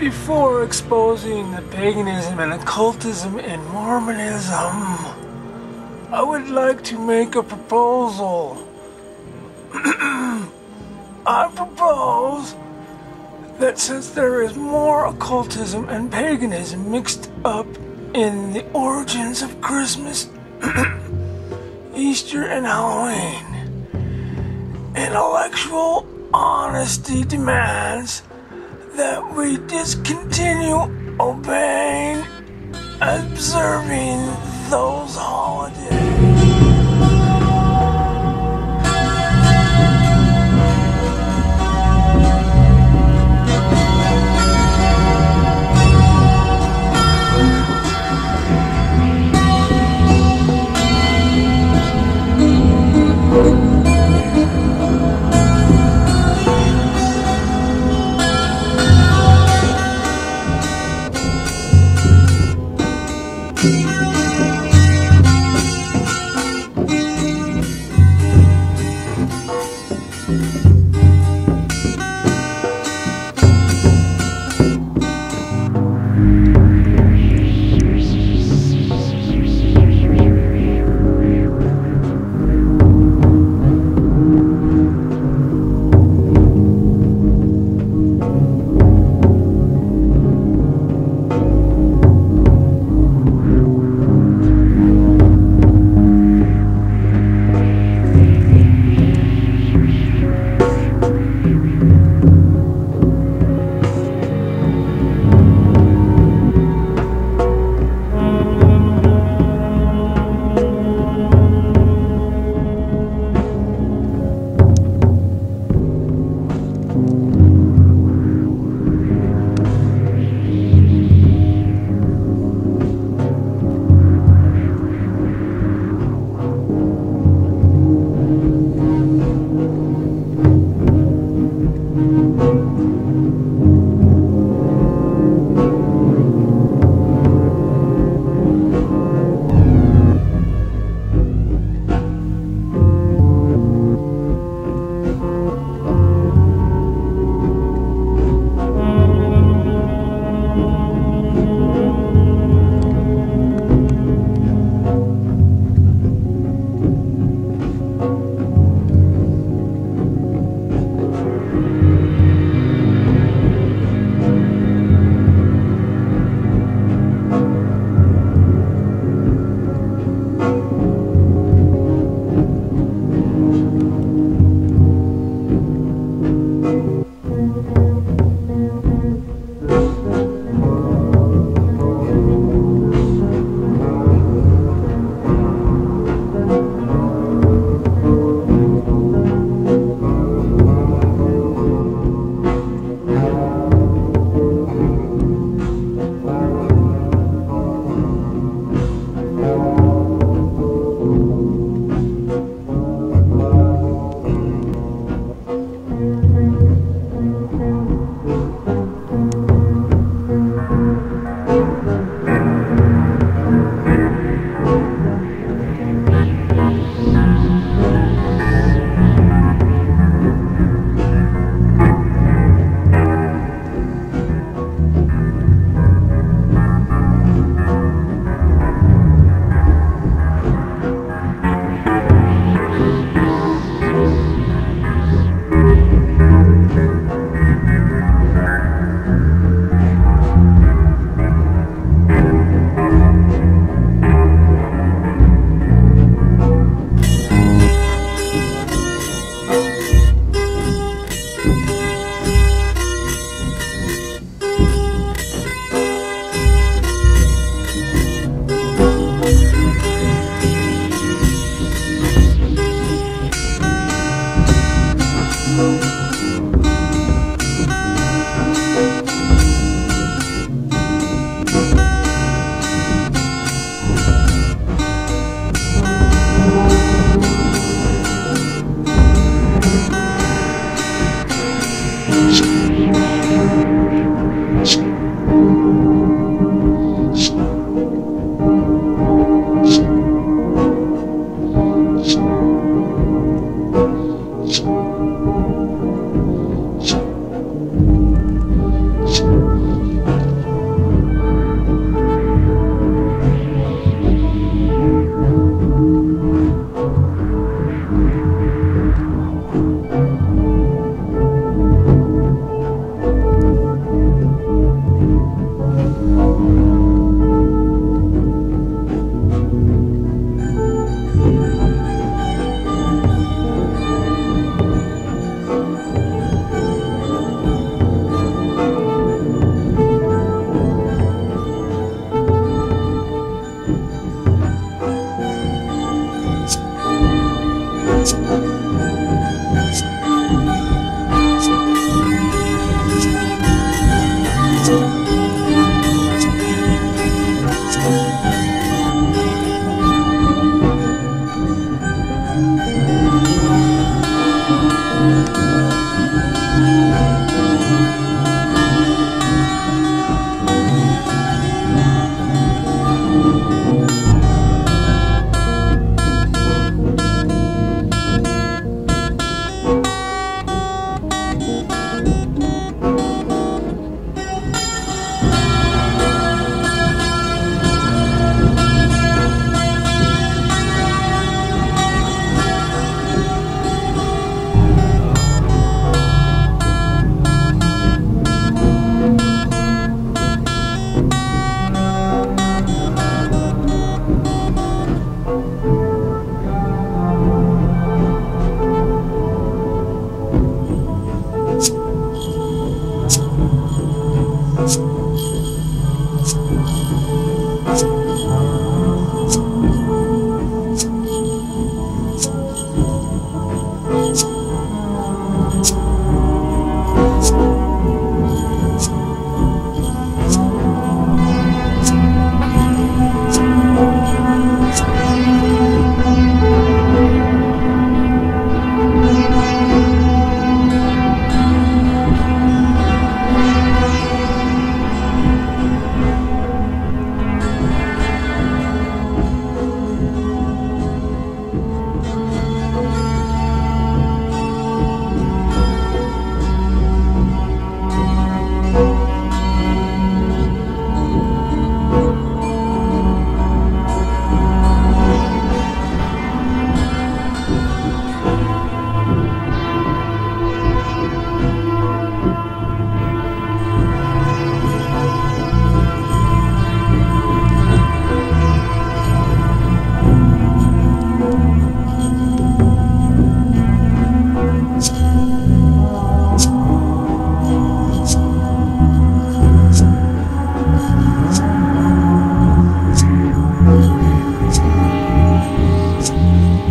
before exposing the paganism and occultism in Mormonism, I would like to make a proposal. I propose that since there is more occultism and paganism mixed up in the origins of Christmas, Easter, and Halloween, intellectual honesty demands that we discontinue obeying, observing those holidays.